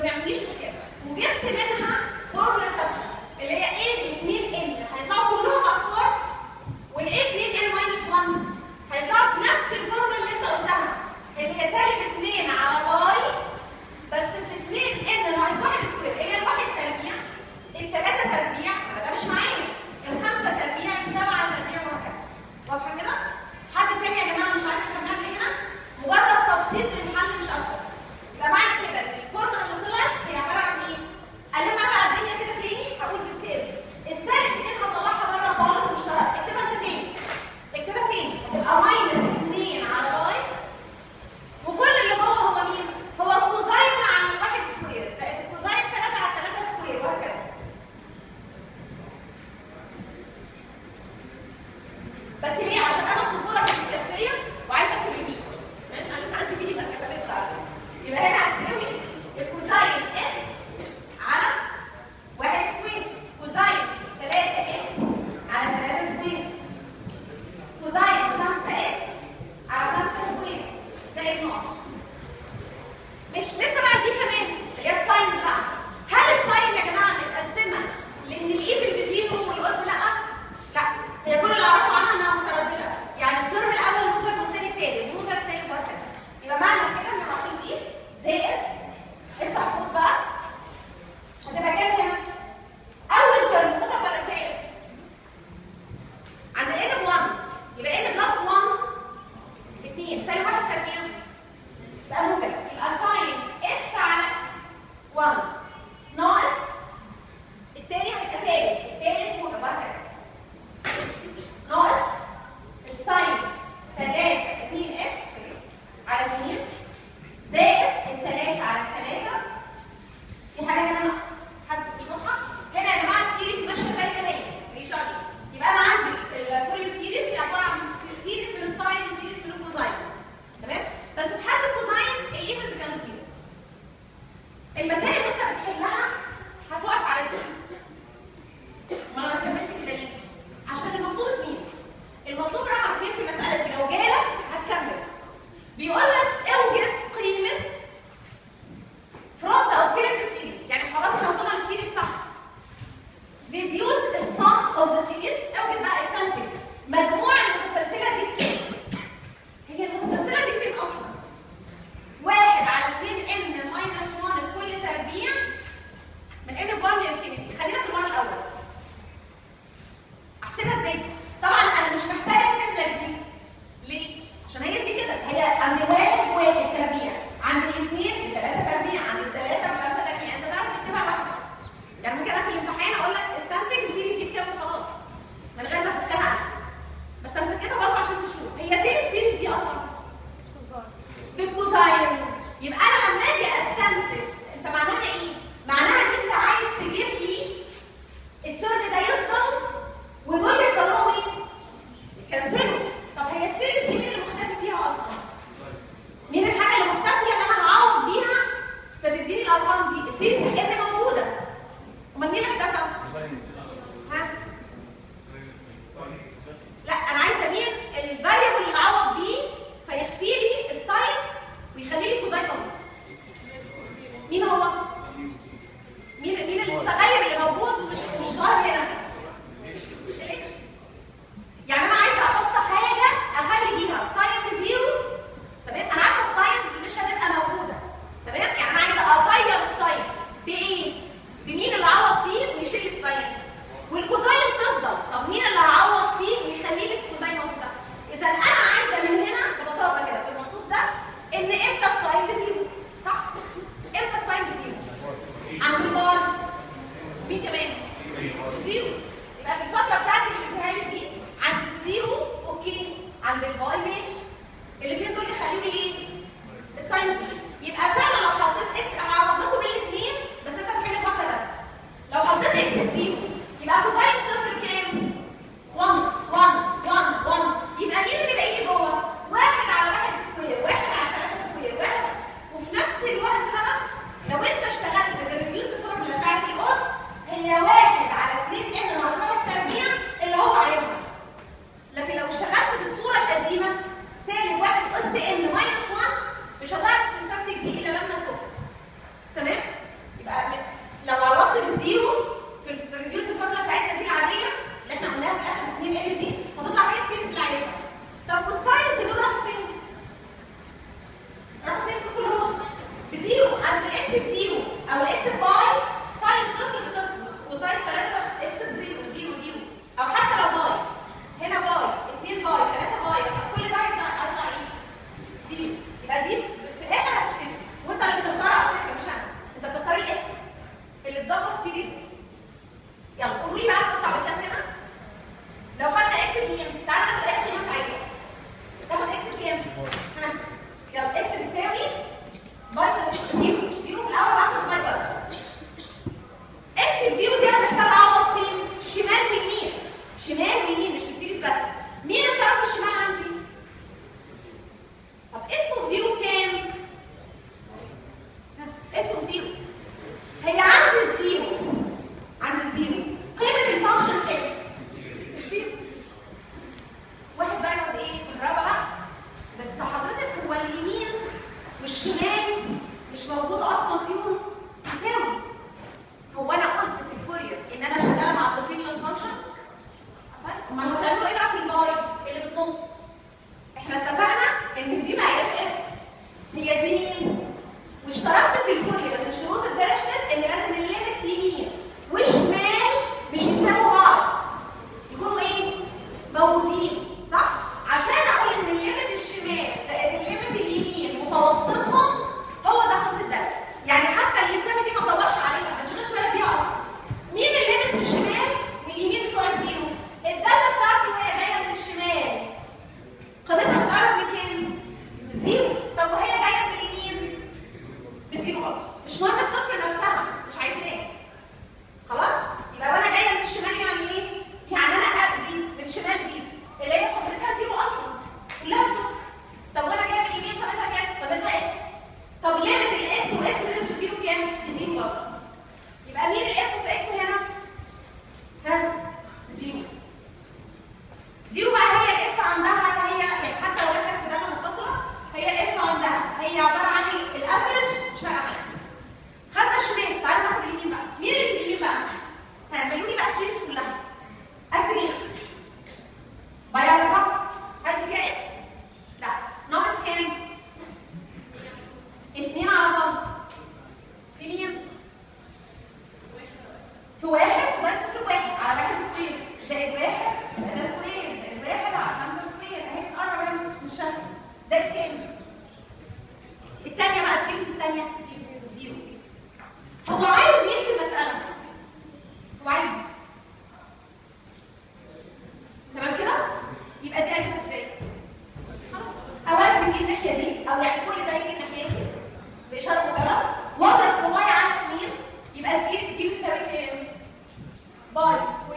ما بيعمليش مشكلة. وجبت منها فورمولا 你。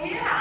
باي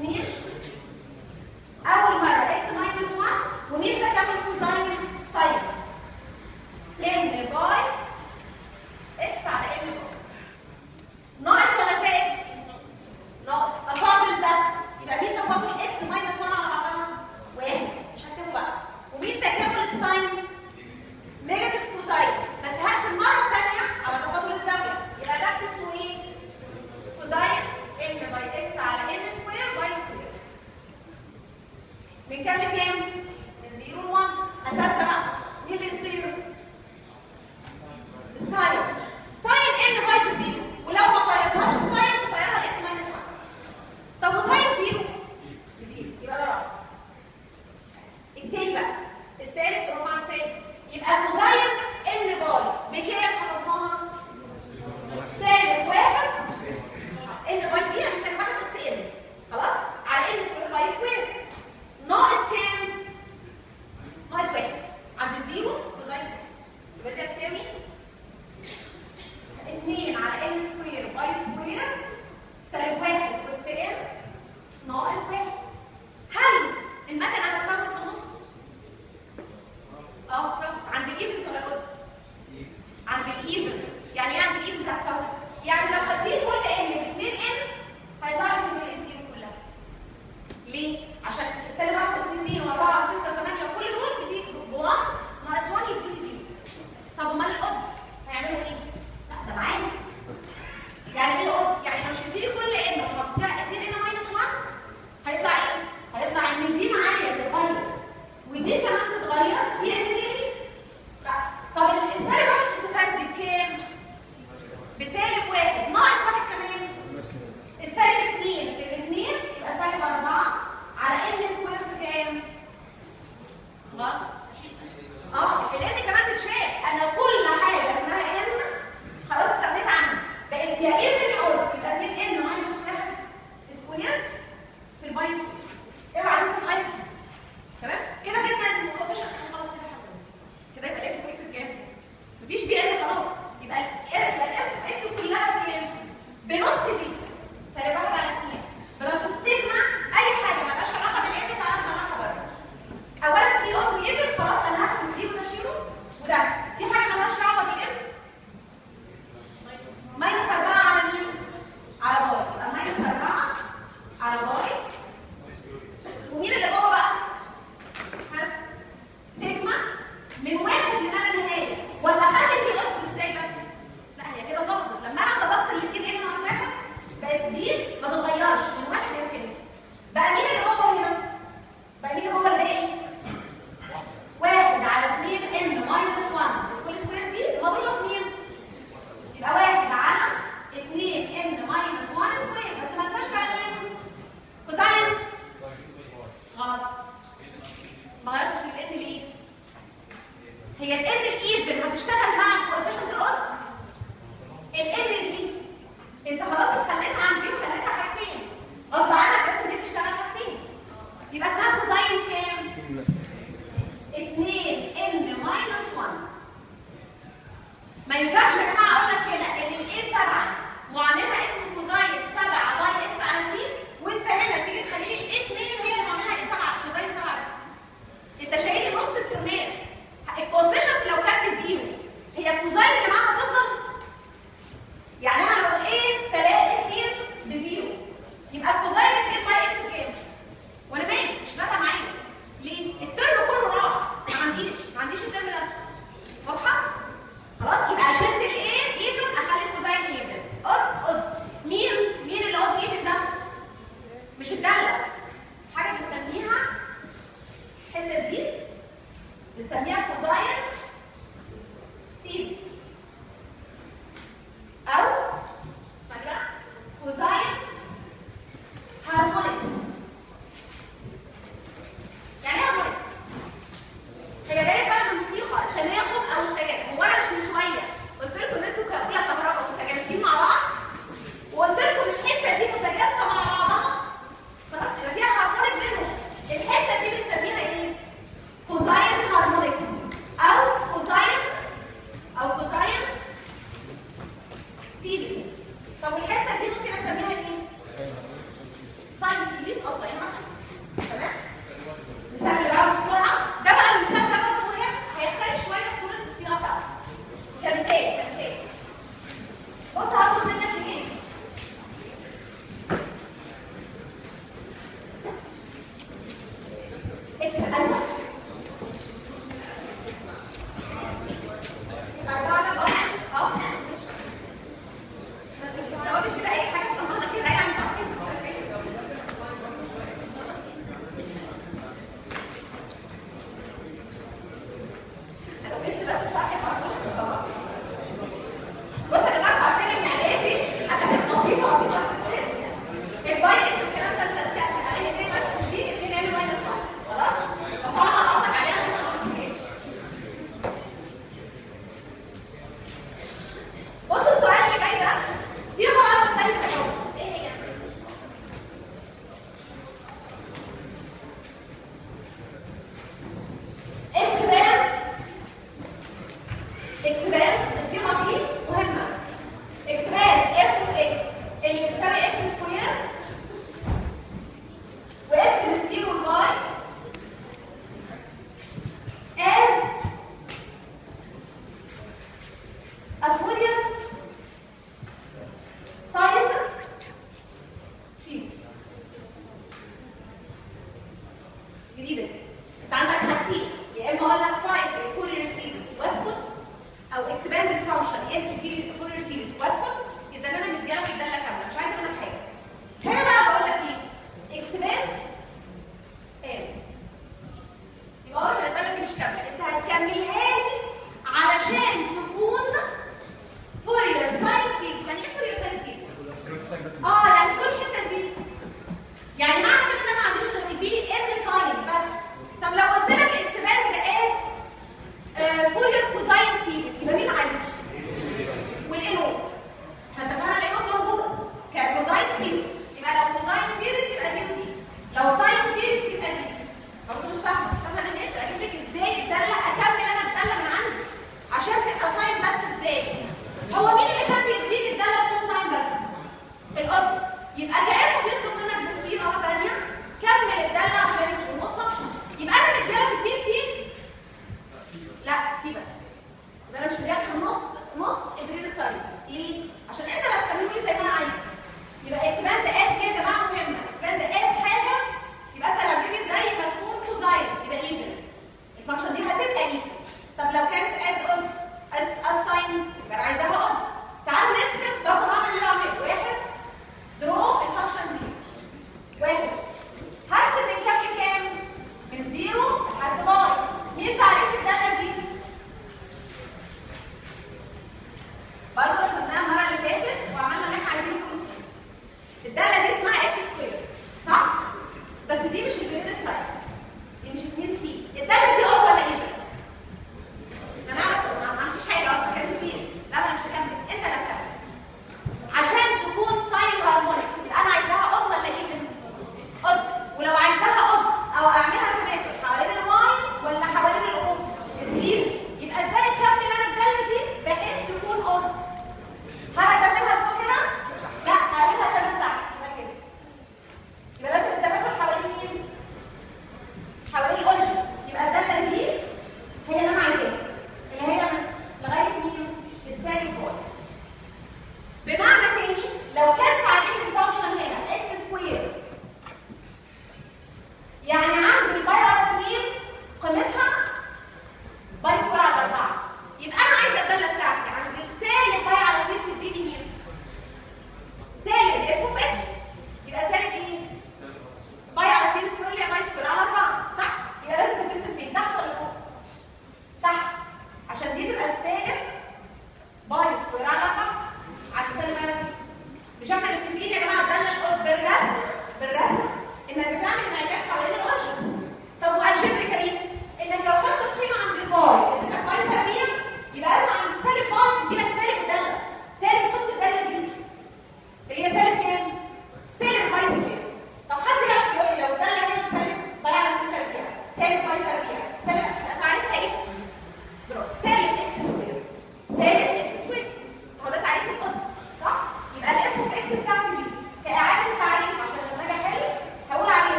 Minha? هي ال N ال even هتشتغل مع ال coefficient ال odd ال N دي انت خلاص اتخليتها عندي وخليتها حاجتين غصب عنك بس دي تشتغل حاجتين يبقى اسمها cosine كام؟ 2 n minus 1 ما ينفعش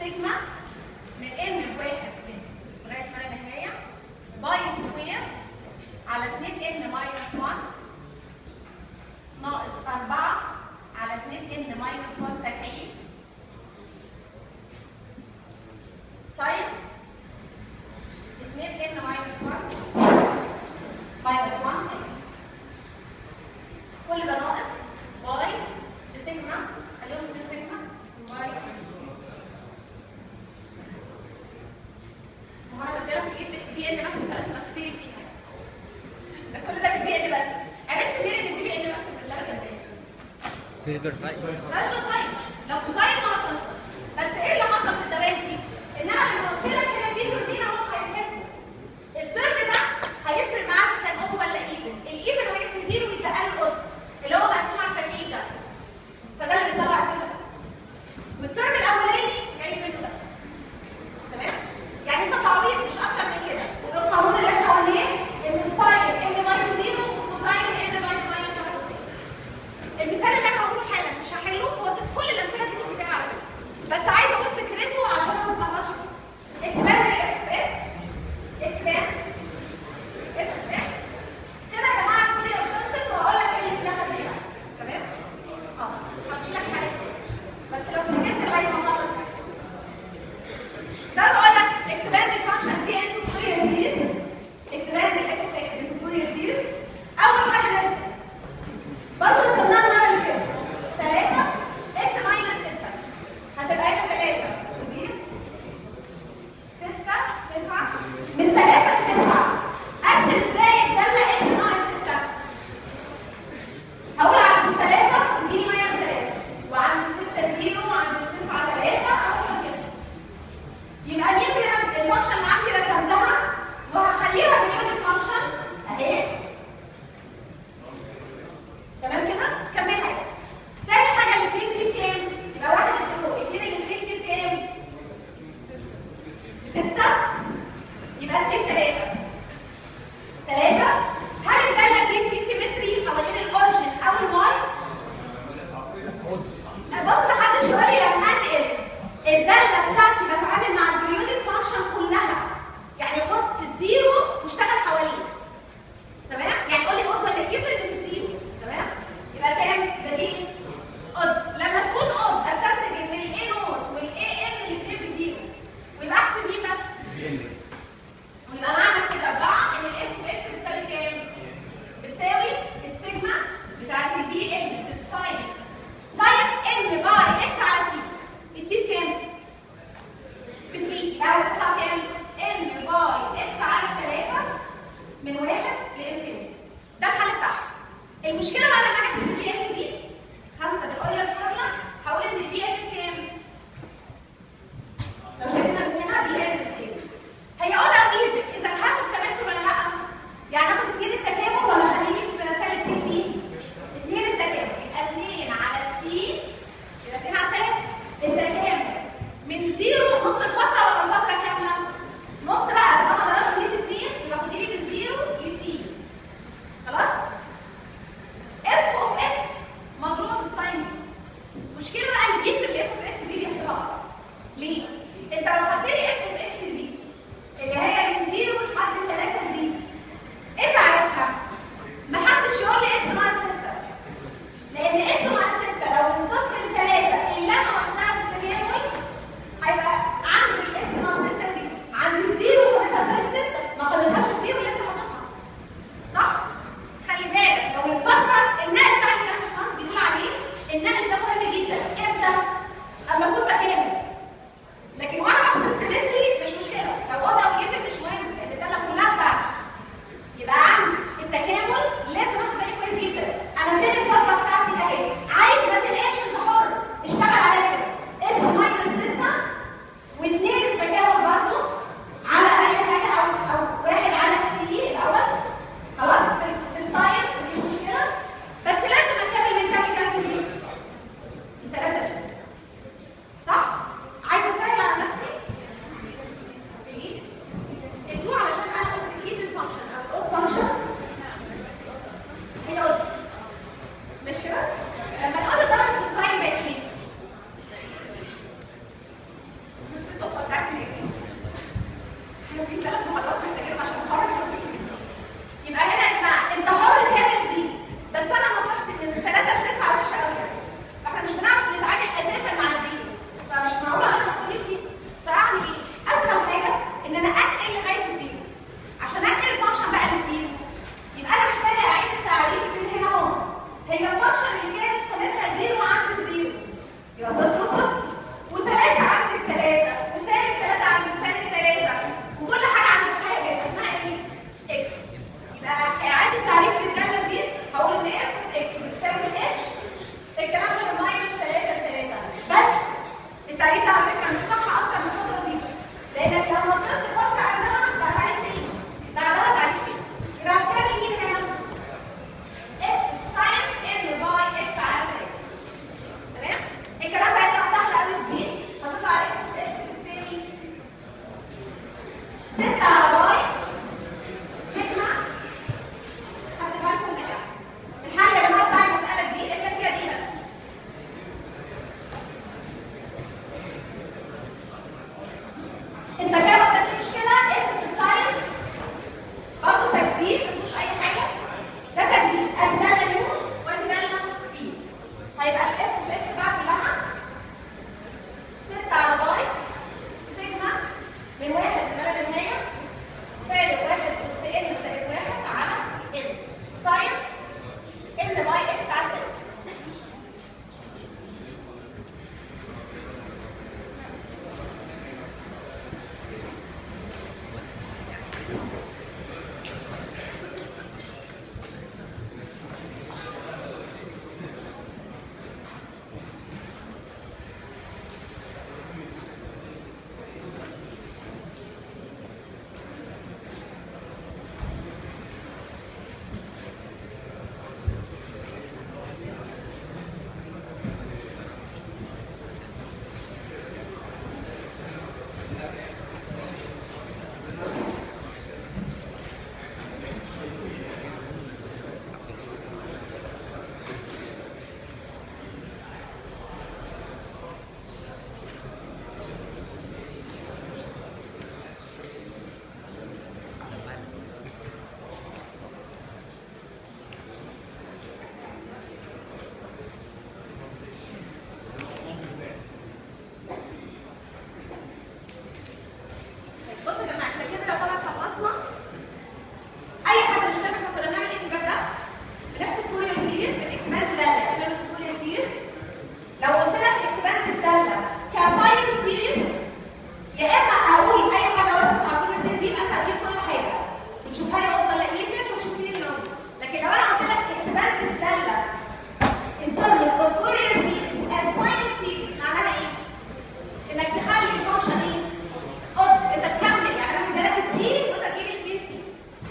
سيجما من n بواحد لغاية ما لا نهايه pi square على 2 n minus 1 ناقص 4 على 2 n minus 1 تكعيب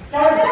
Start